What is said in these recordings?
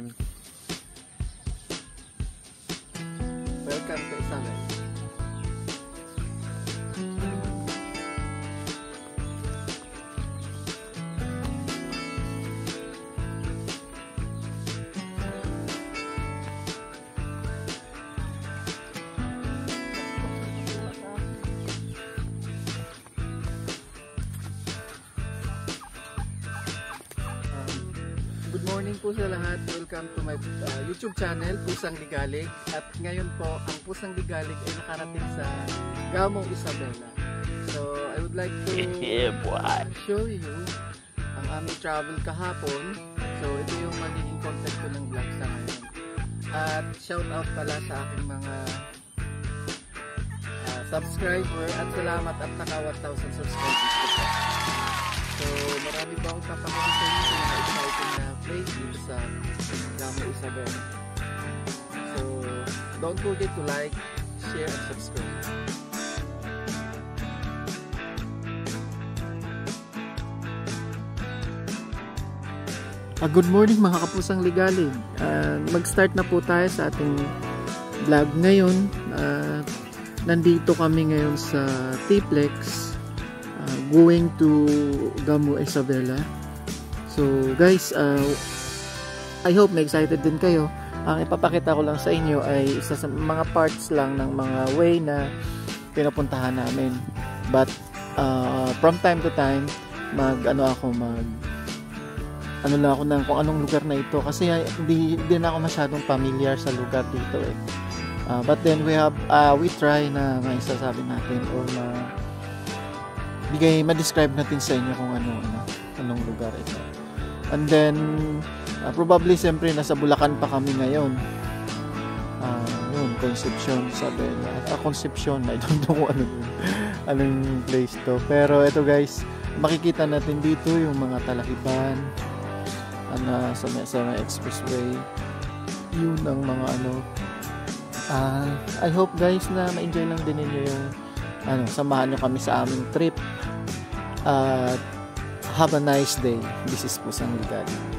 Welcome to Isabel. Po sa lahat. Welcome to my uh, YouTube channel, Pusang Ligalig. At ngayon po, ang Pusang Ligalig ay nakarating sa Gamo Isabela. So, I would like to uh, show you ang aming travel kahapon. So, ito yung magiging content ko ng vlog sa ngayon. At shout out pala sa aking mga uh, subscriber at salamat at naka 1,000 subscribers ko po. So, marami pa akong papakita sa inyo ng mga exciting na place dito sa Gamo Isabel. So, don't forget to like, share, and subscribe. Ah, good morning mga kapusang ligalig. Ah, mag-start na po tayo sa ating vlog ngayon. Ah, nandito kami ngayon sa T-Plex uh, going to Gamo Isabela. So guys, uh, I hope na excited din kayo. Ang ipapakita ko lang sa inyo ay isa sa mga parts lang ng mga way na pinupuntahan namin. But uh, from time to time, mag ano ako mag ano lang ako ng kung anong lugar na ito kasi uh, hindi din ako masyadong familiar sa lugar dito eh. Uh, but then we have uh, we try na maisasabi natin or ma bigay ma-describe natin sa inyo kung ano ano anong lugar ito. And then uh, probably siyempre nasa Bulacan pa kami ngayon. Uh, yun, Concepcion, sabi na. Uh, Concepcion, I don't know ano yun. anong place to. Pero ito guys, makikita natin dito yung mga talahiban ano, sa, sa expressway. Yun ang mga ano. Uh, I hope guys na ma-enjoy lang din ninyo yung ano, samahan nyo kami sa aming trip. At have a nice day. This is Pusang Ligali.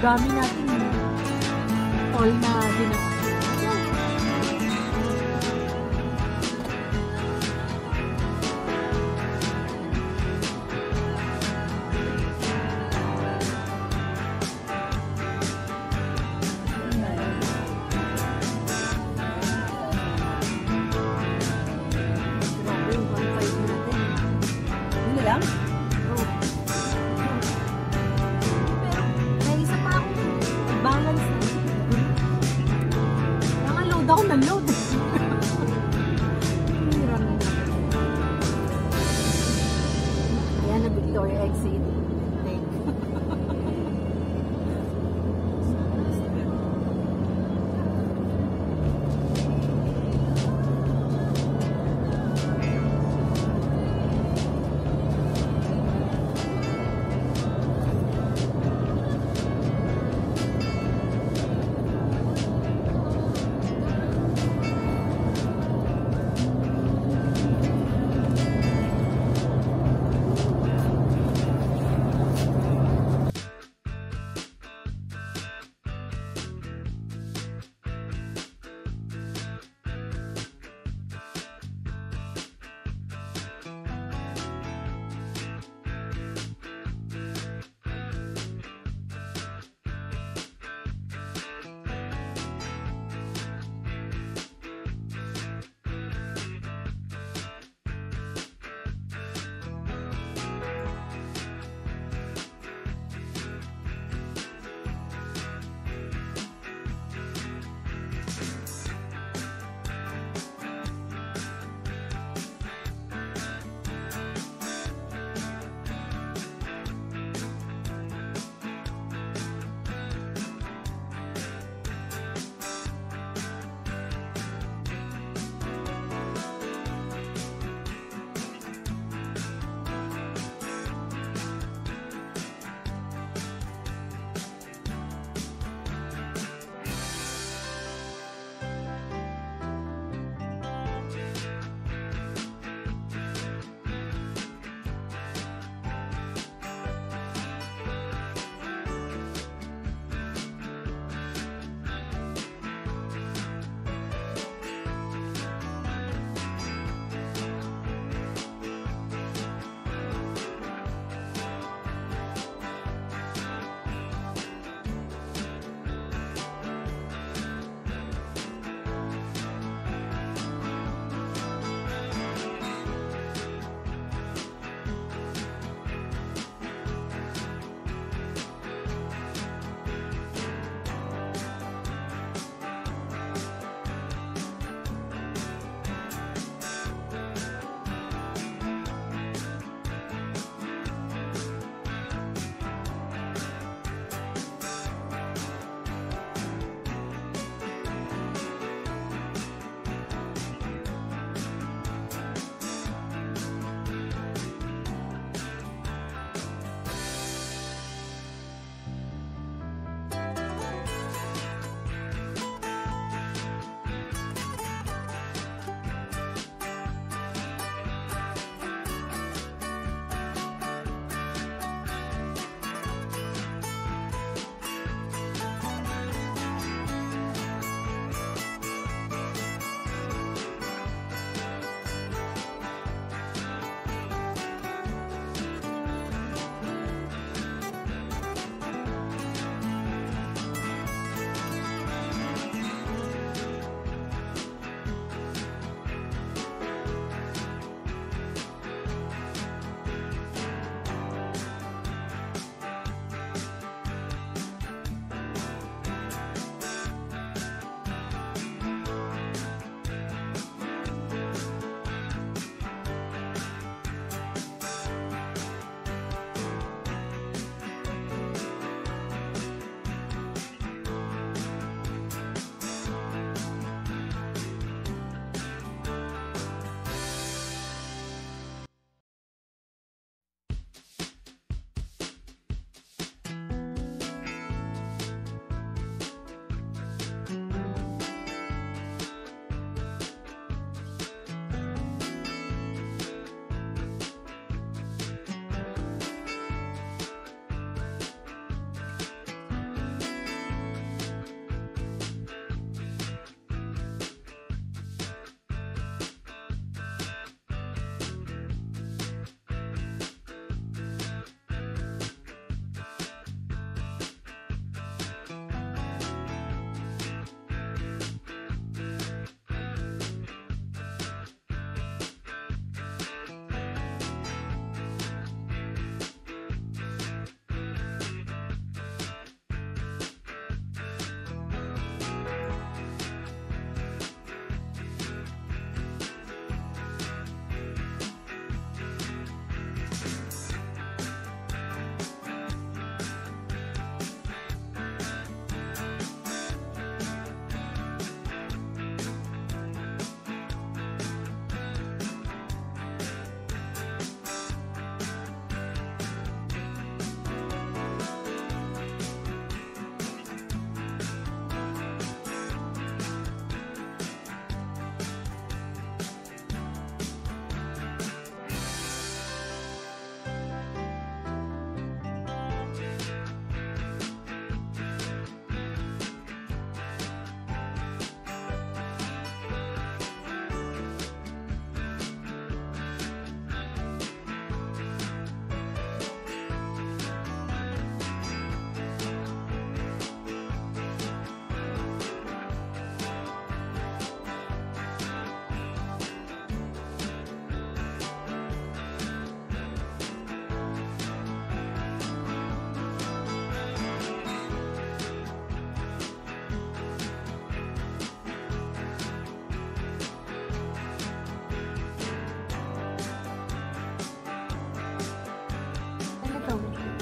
Dami natin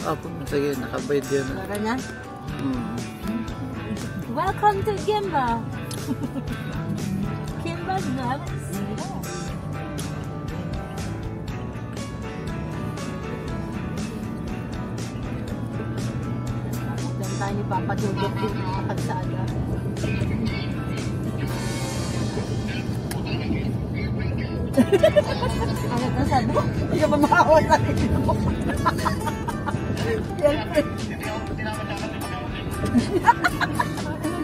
Oh, Opo, sige, nakabayad yun. Para na? Mm. Welcome to Gimba! Gimba's Nuggets. tayo ni Papa Dudok yung kapag sa aga.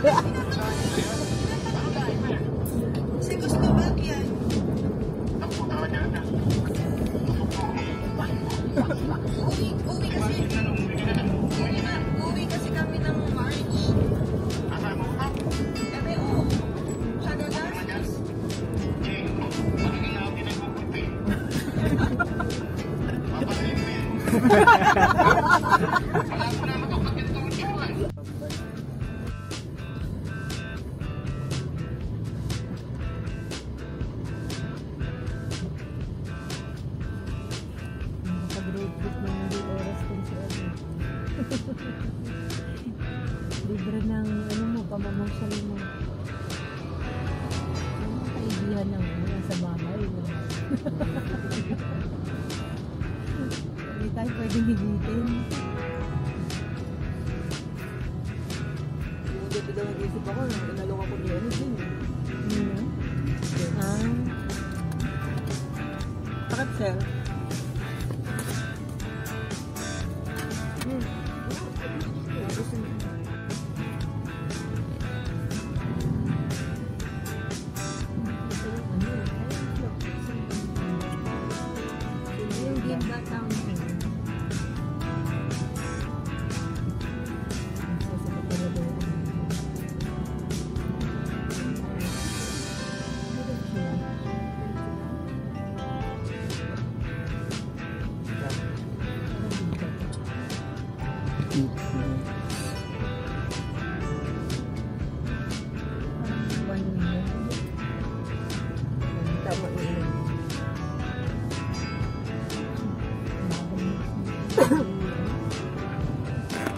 哈 哈 Hindi tayo pwedeng higitin. Hindi ko nag-isip ako, inalok ako ni Ernestine. Eh. Hmm. Ah. Bakit, sir?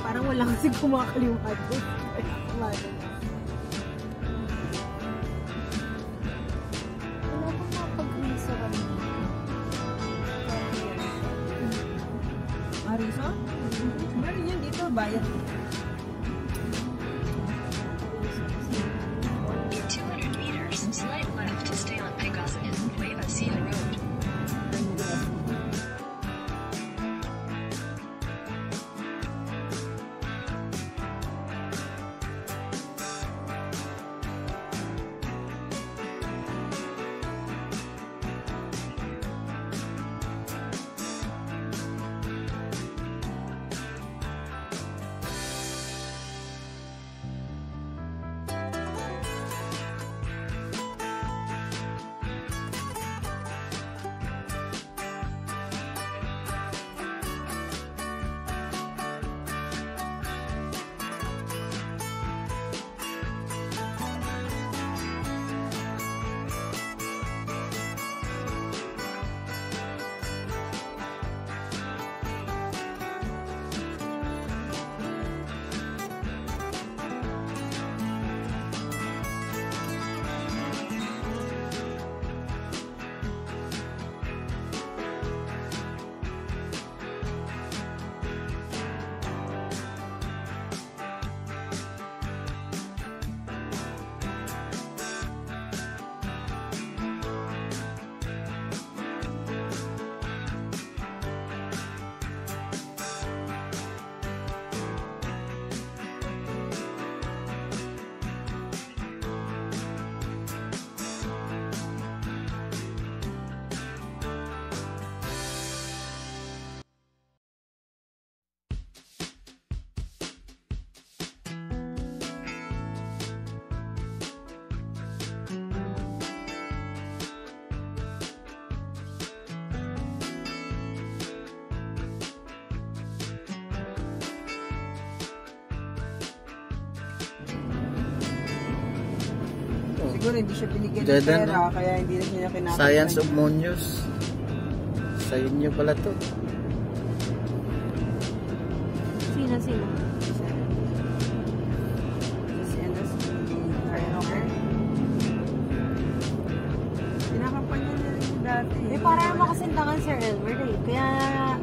Parang walang kasi kumakaliwa doon. Siguro hindi siya binigyan ng pera, no? kaya hindi na siya kinakita. Science of Monios. Sa inyo pala to. Sino, sino? Eh, para naman kasi tangan Sir Elmer eh. Kaya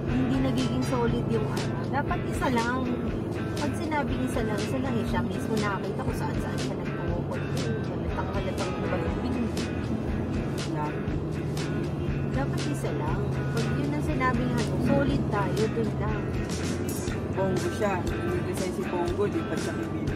hindi nagiging solid yung ano. Dapat isa lang. Pag sinabi isa lang, isa lang eh. Siya mismo nakakita kung saan saan siya tayo, dun lang. Pongo siya. Nag-design si Pongo, di pa siya bibili.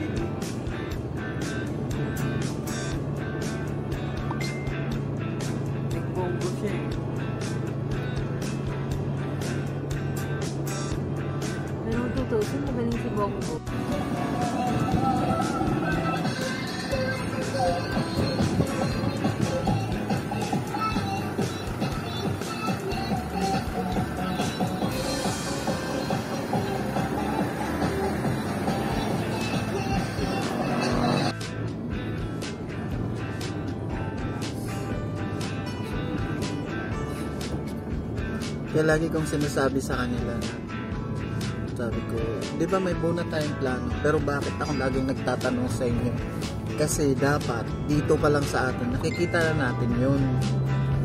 Kaya lagi kong sinasabi sa kanila na sabi ko, di ba may buo tayong plano? Pero bakit ako laging nagtatanong sa inyo? Kasi dapat, dito pa lang sa atin, nakikita na natin yun.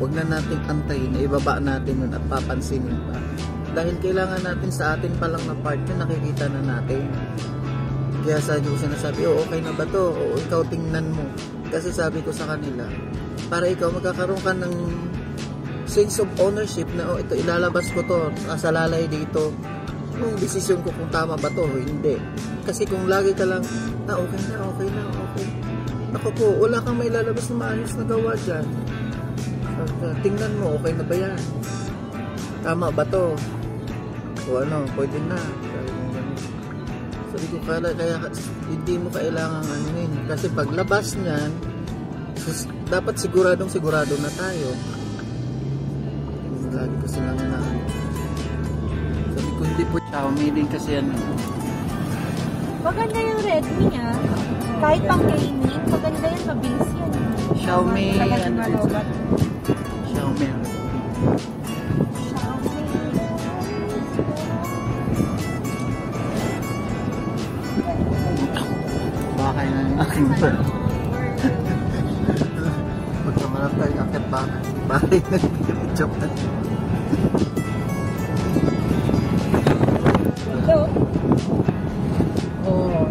Huwag na natin antayin, ibaba natin yun at papansinin pa. Dahil kailangan natin sa atin pa lang na part yun, nakikita na natin. Kaya sa ko sinasabi, oh, okay na ba to? O ikaw tingnan mo. Kasi sabi ko sa kanila, para ikaw magkakaroon ka ng sense of ownership na oh ito ilalabas ko to asalalay dito. Yung desisyon ko kung tama ba to o hindi. Kasi kung lagi ka lang ah okay na okay na okay. Ako po wala kang may lalabas na maayos na gawa dyan. Sabi ko, tingnan mo okay na ba yan? Tama ba to? O ano pwede na. Sabi ko ko kaya, hindi mo kailangan ano yun kasi paglabas niyan dapat siguradong sigurado na tayo lagi ko silang na sabi ko hindi po Xiaomi din kasi ano. Maganda yung Redmi niya. Kahit pang gaming, maganda yan, mabilis yan. Xiaomi ano. Xiaomi bakay na yung aking pagkamalat tayo akit bakay bakay na yung joke na Ito. Oo.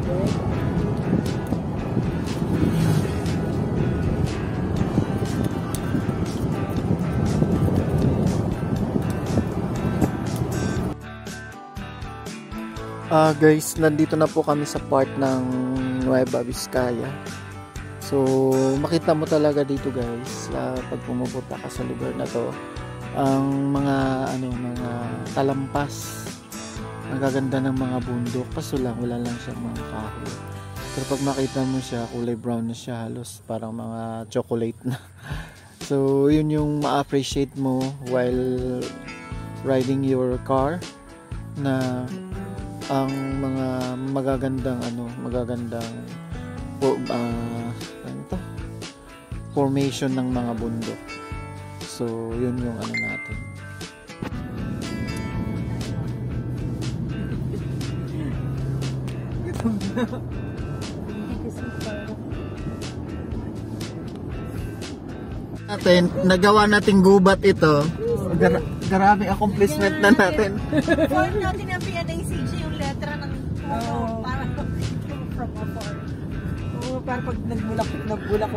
Ah guys, nandito na po kami sa part ng Nueva Vizcaya. So, makita mo talaga dito guys, ah, pag pumupunta ka sa lugar na to, ang mga ano, mga talampas. Ang gaganda ng mga bundok, kaso lang wala lang siyang mga kahoy. Pero pag makita mo siya, kulay brown na siya, halos parang mga chocolate na. So, yun yung ma-appreciate mo while riding your car na ang mga magagandang ano, magagandang ah, ano formation ng mga bundok. So, yun yung ano natin. Kasi parang Natin, nagawa nating gubat ito. Gra- grabe accomplishment na natin. Form natin ang PNACG yung letra ng Oo. para from afar. Oo, parang pag nagbulak, nagbulak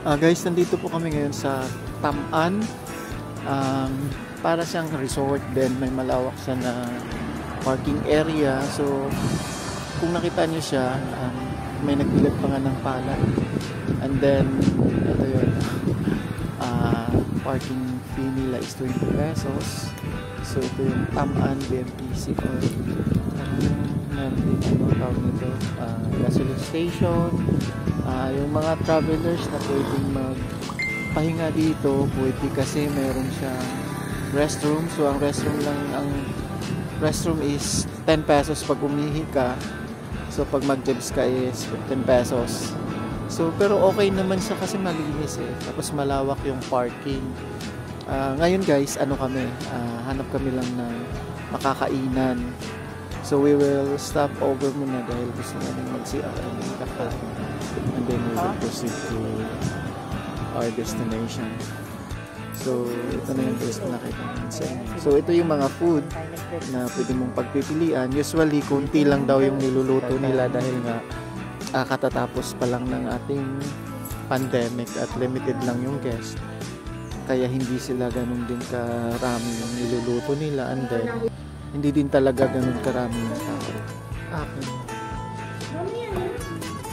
Ah guys, nandito po kami ngayon sa Taman. Um, para siyang resort din. May malawak siya na parking area. So, kung nakita niyo siya, um, may nagbilat pa nga ng palad. And then, ito yun. Ah, parking fee nila is 20 pesos. So, ito yung Taman BMPC or um, meron din ano tawag nito, ah, gasoline station. Ah, yung mga travelers na pwedeng magpahinga dito, pwede kasi meron siyang restroom. So, ang restroom lang, ang restroom is 10 pesos pag umihi ka. So, pag mag-jobs ka is 10 pesos. So, pero okay naman siya kasi malinis eh. Tapos malawak yung parking. Ah, ngayon guys, ano kami, ah, hanap kami lang ng makakainan. So, we will stop over muna dahil gusto namin mag-CR and kakain. And then we will proceed to our destination. So, ito na yung guys na nakita namin sa inyo. So, ito yung mga food na pwede mong pagpipilian. Usually, konti lang daw yung niluluto nila dahil nga ah, katatapos pa lang ng ating pandemic at limited lang yung guest. Kaya hindi sila ganun din karami yung niluluto nila and then hindi din talaga ganun karami yung tao. Akin.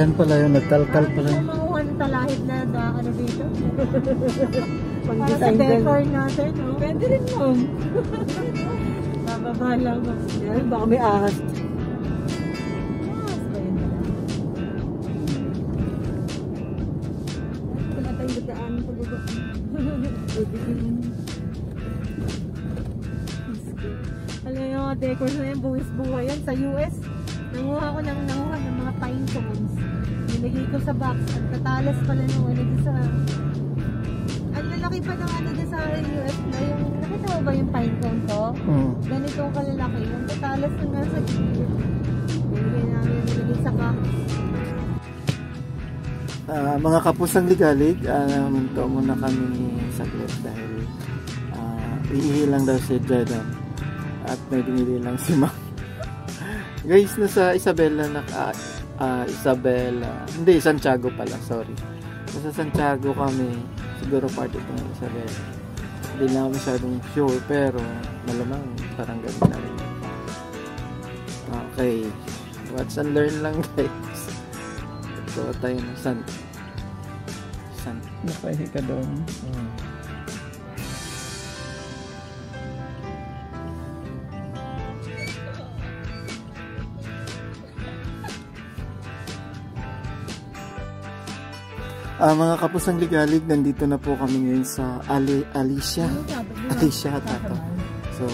Yan pala yung nagkalkal pala. Ano makuha ng talahib na na ano dito? Para sa decor natin, no? Pwede rin mo. Bababa lang. Baka may ahas. Box. At katalas pala nung ano doon sa... Ang lalaki pa ng ano doon sa US na yung... Nakita mo ba yung pine cone to? Mm. Ganito kalalaki. Yung katalas na nasa gilid. Nilagay namin nilagay sa box. Ah, mga kapusang ligalig, uh, minto muna kami saglit dahil uh, iihi lang daw si Jedan at may binili lang si Ma'am. Guys, nasa Isabela na ah, ah, Isabela, hindi Santiago pala, sorry. Nasa Santiago kami, siguro part ito ng Isabela. Hindi na ako masyadong sure pero malamang parang ganun na rin. Okay, watch and learn lang guys. So, tayo na. San? San? Nakahi ka doon. Ah, mga kapusang ligalig, nandito na po kami ngayon sa Ali Alicia. Alicia Tato. So,